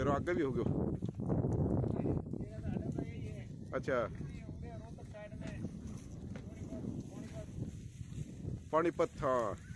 फिर आगे भी हो गयो। अच्छा। पानीपत हाँ।